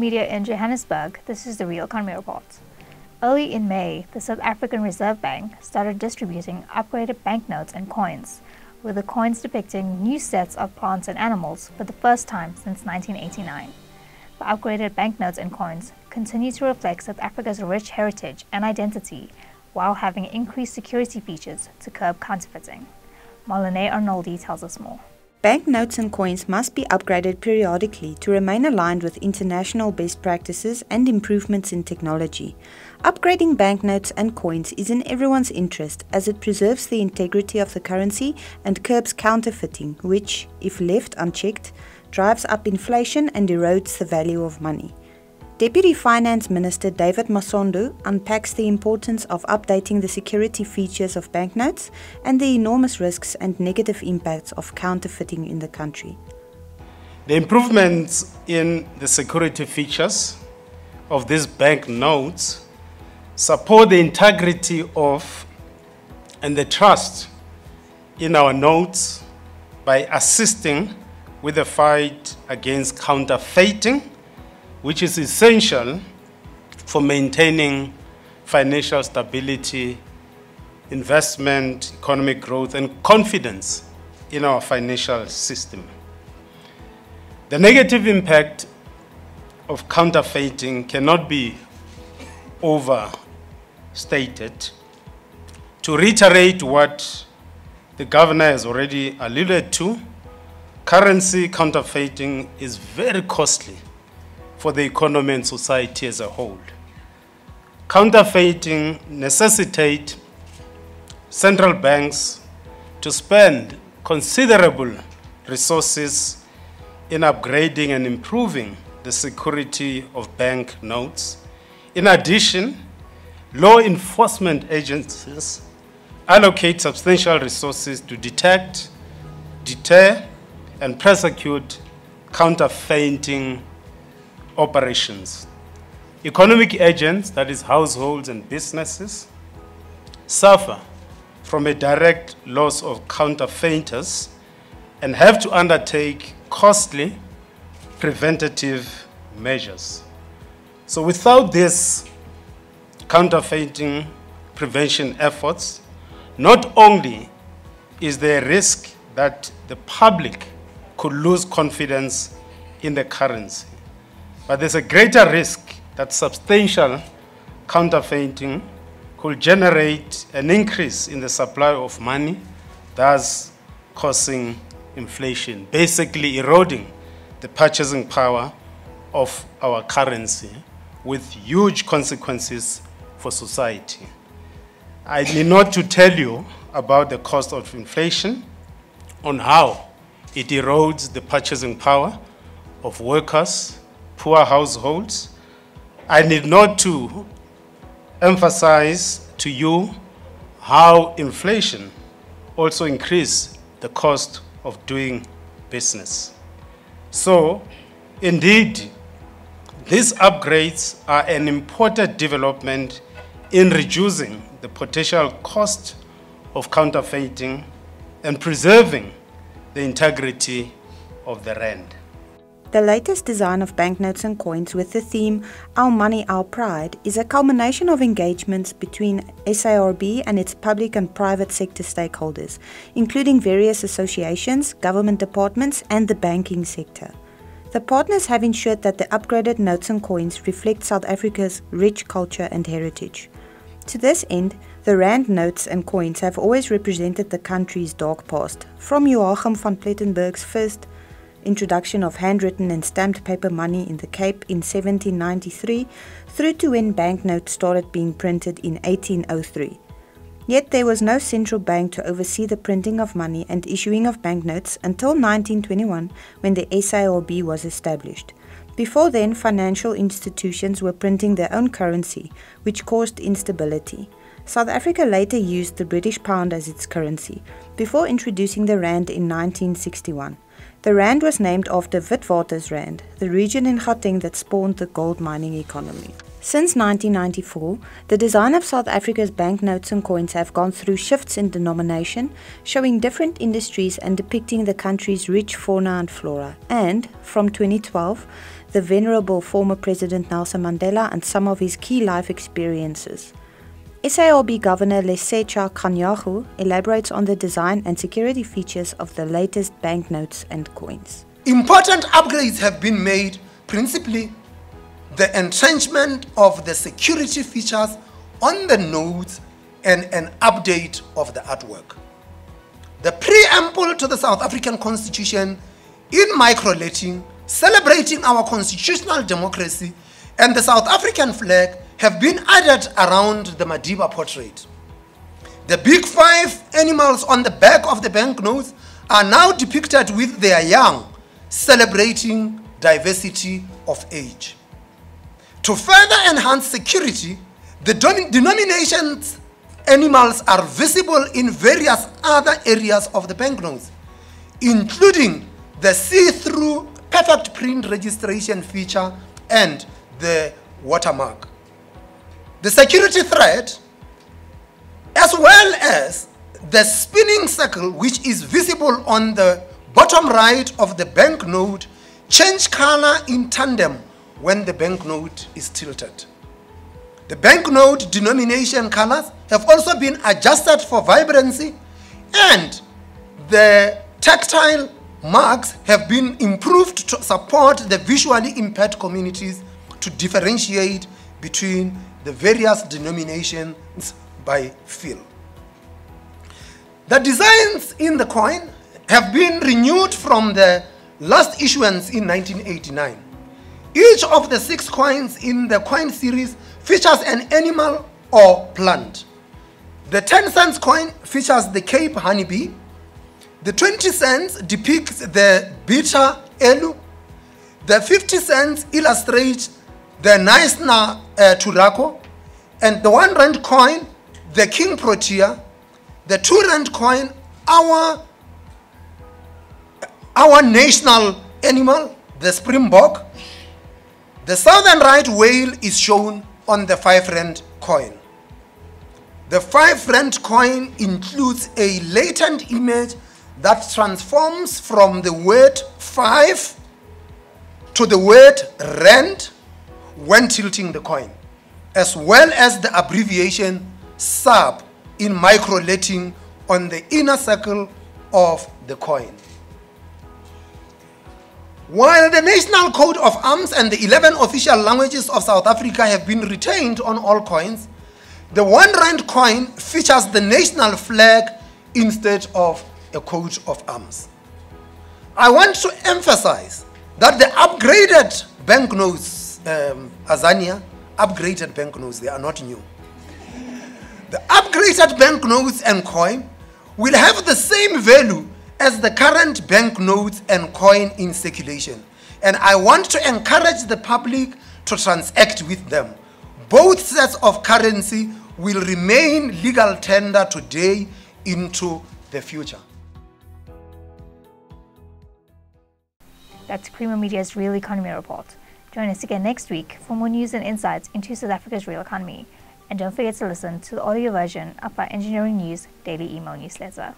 Media in Johannesburg, this is the Real Economy Report. Early in May, the South African Reserve Bank started distributing upgraded banknotes and coins, with the coins depicting new sets of plants and animals for the first time since 1989. The upgraded banknotes and coins continue to reflect South Africa's rich heritage and identity while having increased security features to curb counterfeiting. Marlene Arnoldi tells us more. Banknotes and coins must be upgraded periodically to remain aligned with international best practices and improvements in technology. Upgrading banknotes and coins is in everyone's interest as it preserves the integrity of the currency and curbs counterfeiting, which, if left unchecked, drives up inflation and erodes the value of money. Deputy Finance Minister David Masondo unpacks the importance of updating the security features of banknotes and the enormous risks and negative impacts of counterfeiting in the country. The improvements in the security features of these banknotes support the integrity of and the trust in our notes by assisting with the fight against counterfeiting which is essential for maintaining financial stability, investment, economic growth, and confidence in our financial system. The negative impact of counterfeiting cannot be overstated. To reiterate what the governor has already alluded to, currency counterfeiting is very costly for the economy and society as a whole. Counterfeiting necessitate central banks to spend considerable resources in upgrading and improving the security of bank notes. In addition, law enforcement agencies allocate substantial resources to detect, deter, and prosecute counterfeiting operations. Economic agents, that is households and businesses, suffer from a direct loss of counterfeiters and have to undertake costly preventative measures. So without this counterfeiting prevention efforts, not only is there a risk that the public could lose confidence in the currency, but there's a greater risk that substantial counterfeiting could generate an increase in the supply of money, thus causing inflation, basically eroding the purchasing power of our currency with huge consequences for society. I need not to tell you about the cost of inflation, on how it erodes the purchasing power of workers, poor households. I need not to emphasize to you how inflation also increased the cost of doing business. So, indeed, these upgrades are an important development in reducing the potential cost of counterfeiting and preserving the integrity of the rand. The latest design of banknotes and coins with the theme Our Money, Our Pride is a culmination of engagements between SARB and its public and private sector stakeholders, including various associations, government departments, and the banking sector. The partners have ensured that the upgraded notes and coins reflect South Africa's rich culture and heritage. To this end, the Rand notes and coins have always represented the country's dark past, from Joachim van Plettenberg's first introduction of handwritten and stamped paper money in the Cape in 1793 through to when banknotes started being printed in 1803. Yet there was no central bank to oversee the printing of money and issuing of banknotes until 1921 when the SARB was established. Before then, financial institutions were printing their own currency, which caused instability. South Africa later used the British pound as its currency, before introducing the rand in 1961. The Rand was named after Witwatersrand, the region in Gauteng that spawned the gold mining economy. Since 1994, the design of South Africa's banknotes and coins have gone through shifts in denomination, showing different industries and depicting the country's rich fauna and flora. And, from 2012, the venerable former President Nelson Mandela and some of his key life experiences. SARB Governor Lesetja Kganyago elaborates on the design and security features of the latest banknotes and coins. Important upgrades have been made, principally the entrenchment of the security features on the notes and an update of the artwork. The preamble to the South African Constitution in microlettering, celebrating our constitutional democracy, and the South African flag have been added around the Madiba portrait. The big five animals on the back of the banknotes are now depicted with their young, celebrating diversity of age. To further enhance security, the denomination's animals are visible in various other areas of the banknotes, including the see-through perfect print registration feature and the watermark. The security thread, as well as the spinning circle which is visible on the bottom right of the banknote, change color in tandem when the banknote is tilted. The banknote denomination colors have also been adjusted for vibrancy and the tactile marks have been improved to support the visually impaired communities to differentiate between the various denominations by feel. The designs in the coin have been renewed from the last issuance in 1989. Each of the six coins in the coin series features an animal or plant. The 10 cents coin features the Cape honeybee. The 20 cents depicts the bitter aloe. The 50 cents illustrates the Knysna uh, turaco. And the 1 rand coin, the King Protea. The 2 rand coin, our, our national animal, the springbok. The southern right whale is shown on the 5 rand coin. The 5 rand coin includes a latent image that transforms from the word 5 to the word rand when tilting the coin, as well as the abbreviation SAB in microlettering on the inner circle of the coin. While the National Coat of Arms and the 11 official languages of South Africa have been retained on all coins, the one rand coin features the national flag instead of a coat of arms. I want to emphasize that the upgraded banknotes, um, Azania, upgraded banknotes, they are not new. The upgraded banknotes and coin will have the same value as the current banknotes and coin in circulation. And I want to encourage the public to transact with them. Both sets of currency will remain legal tender today into the future. That's Creamer Media's Real Economy Report. Join us again next week for more news and insights into South Africa's real economy. And don't forget to listen to the audio version of our Engineering News daily email newsletter.